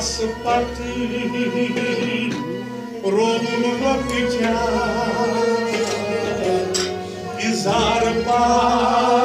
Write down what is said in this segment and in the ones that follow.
las partir Romul răpitea Izar par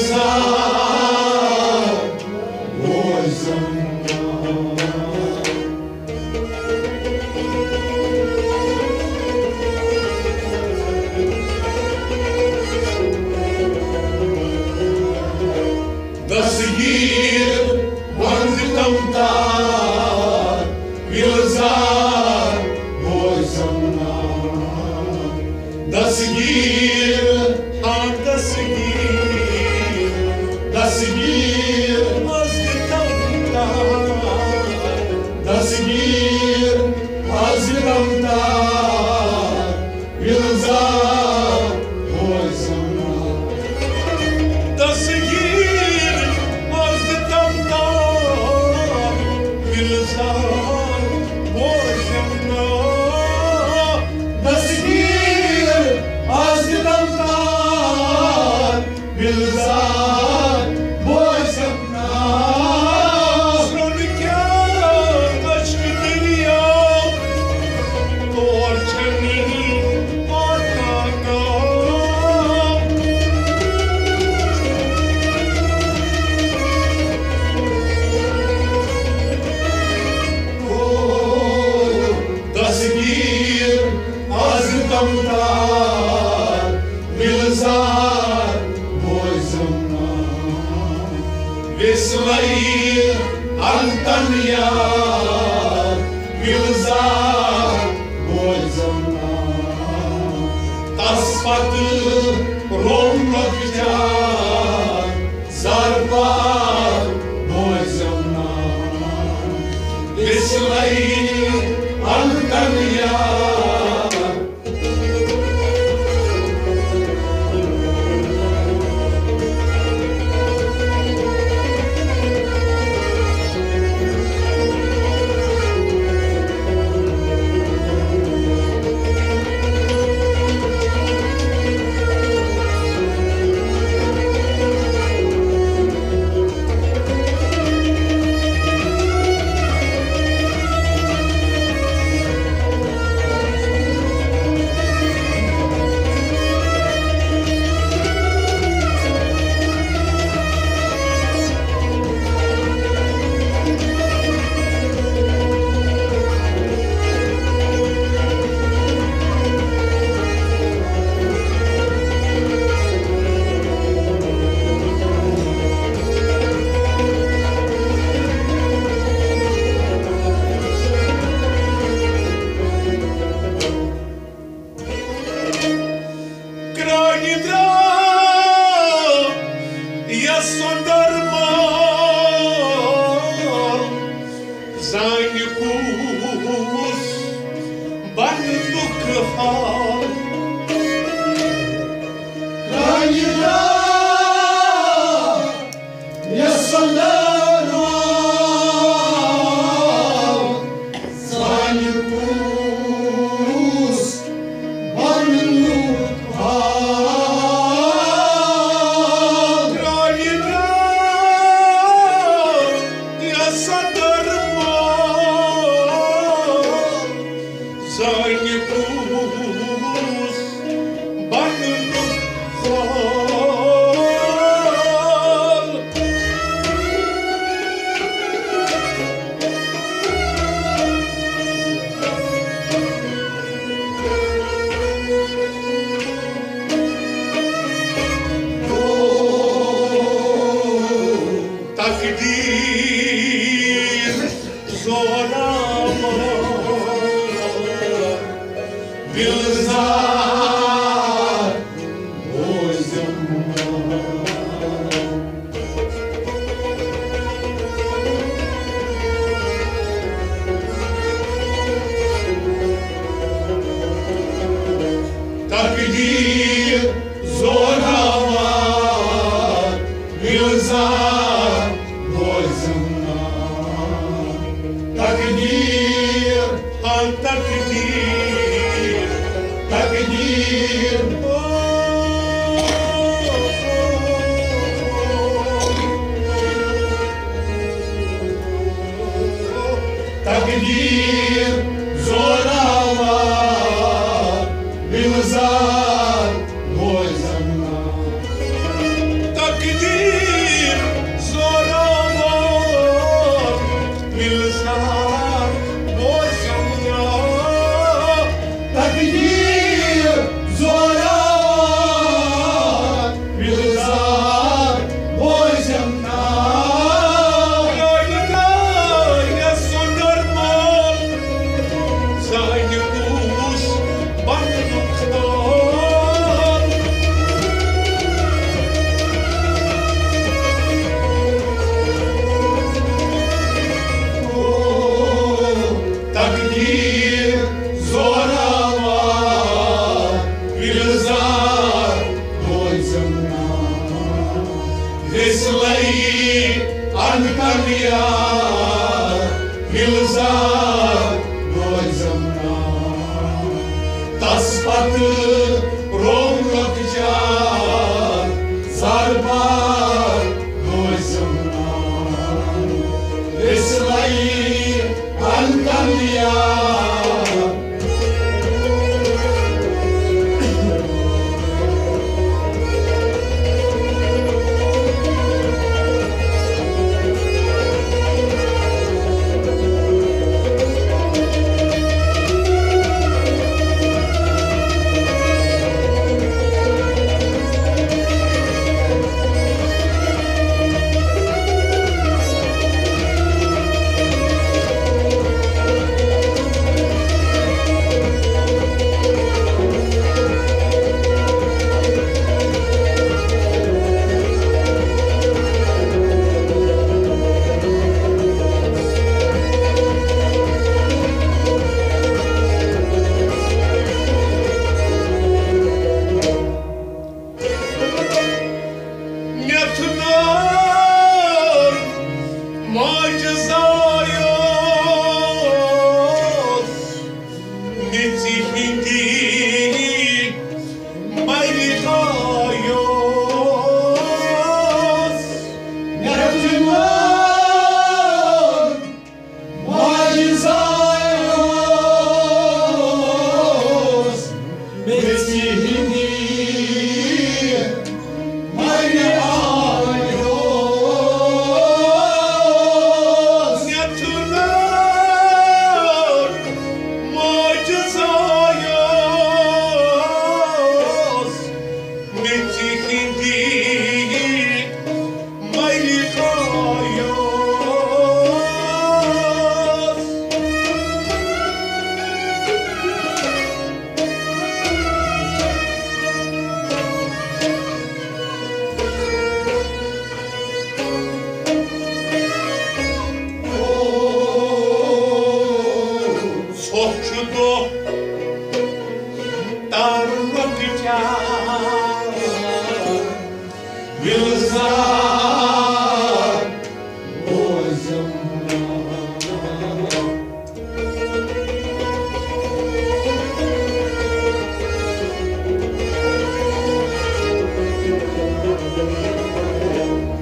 desire. Taspatı Romlakcar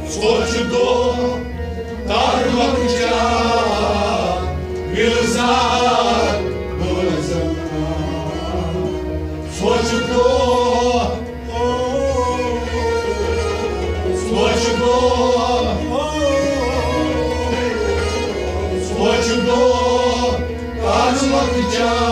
Sochudo Tarokja Wilzar Sochudo Sochudo Sochudo Tarokja Wilzar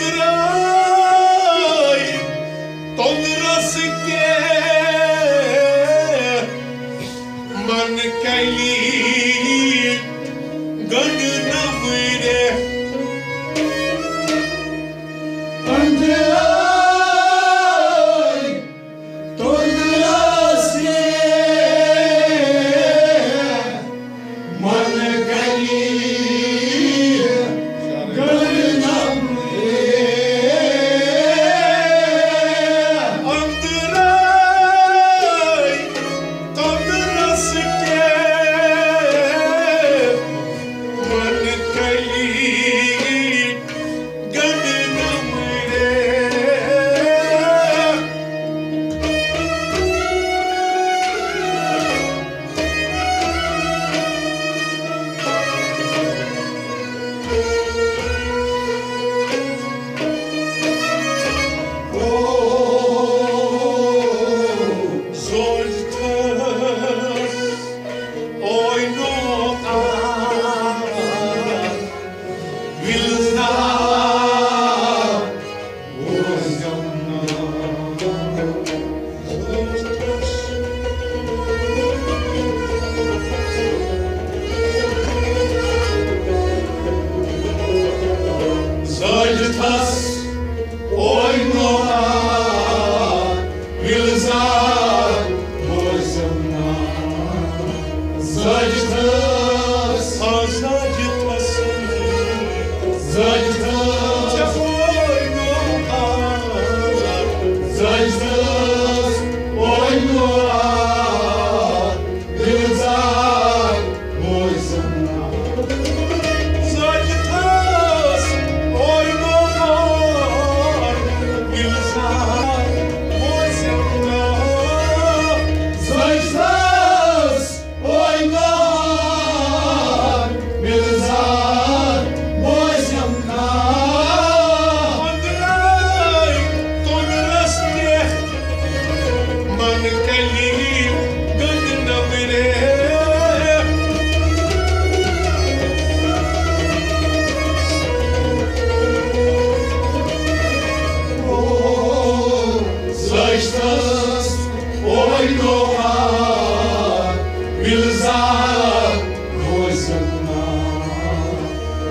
Sandra.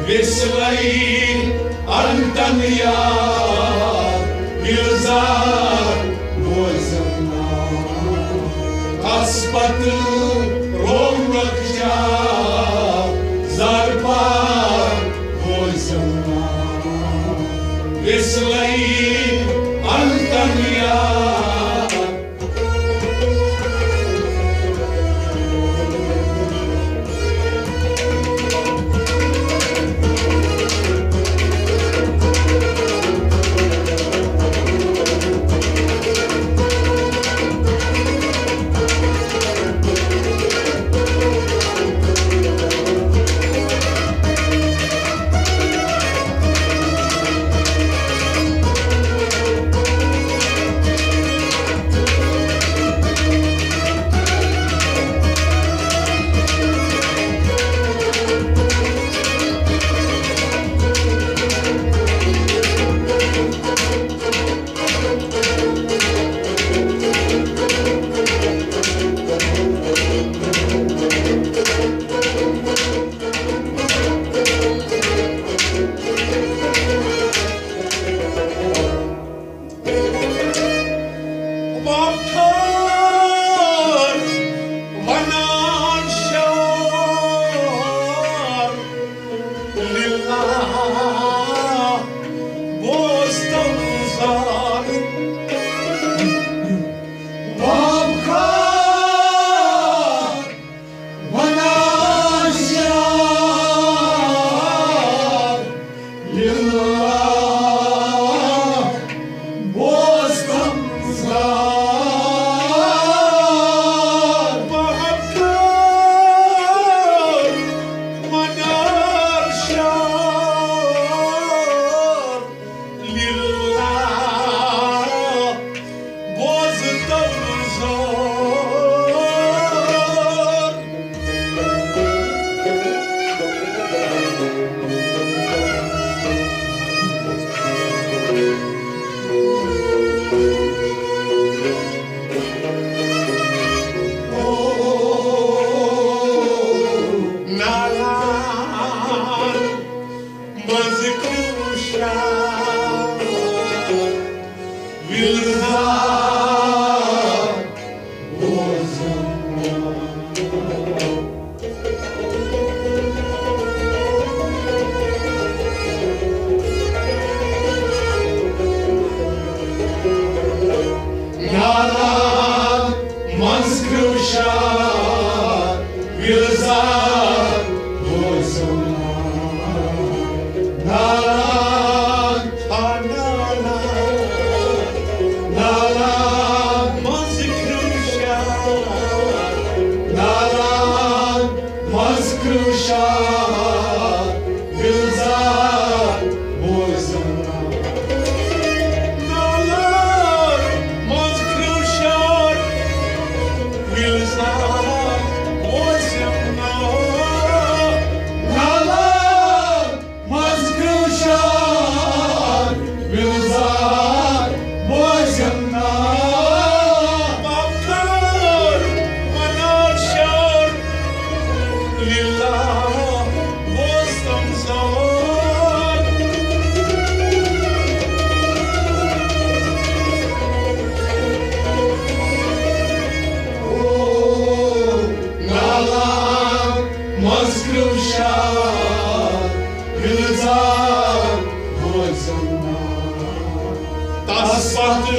Bislayın Antalya Mirzar the Kasbatın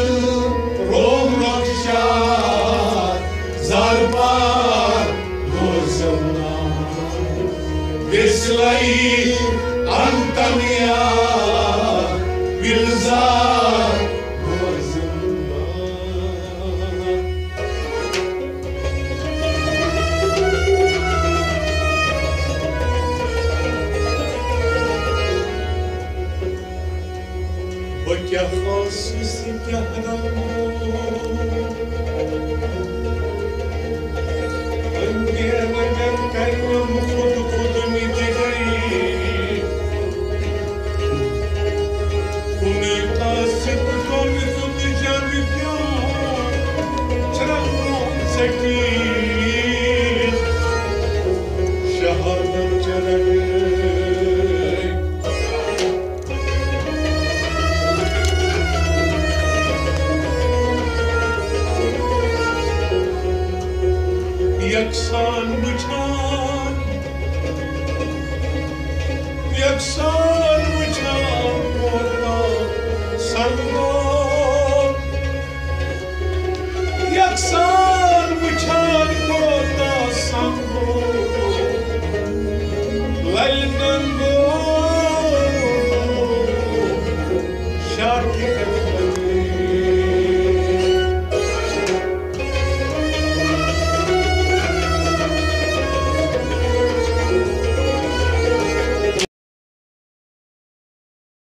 Senhor.